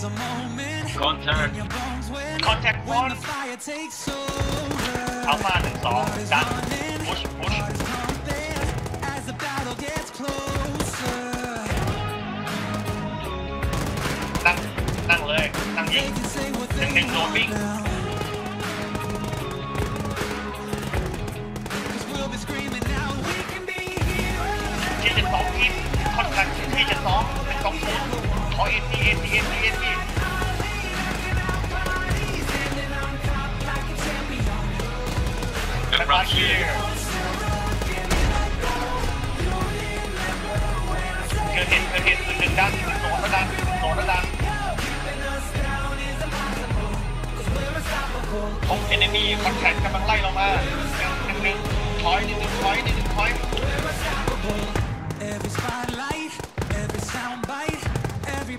Contact. Contact one. Alpha 1 2 Done. Push push. Tăng Tăng lên Tăng nhất Tình hình nổi binh Chia dịch bóng kim Contact chia dịch bóng Thành công 4 อ๋อเอ็นเอ็นเอ็นเกเชีเห็นเธอเหนมันหนึ่งด้านมันโสดด้านโสดด้านเอมีคอนแทคกำลังไล่เรามาหนึ่งหนึ่ง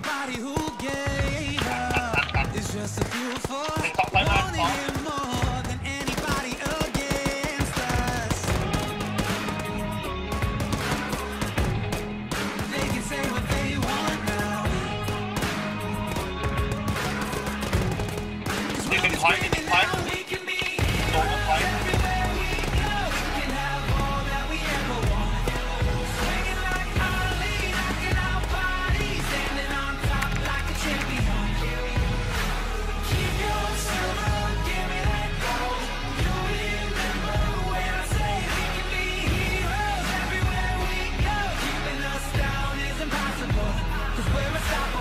everybody who gave up is just a fuel for Hey, talk like that, wanting Paul.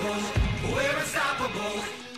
unstoppable. We're unstoppable.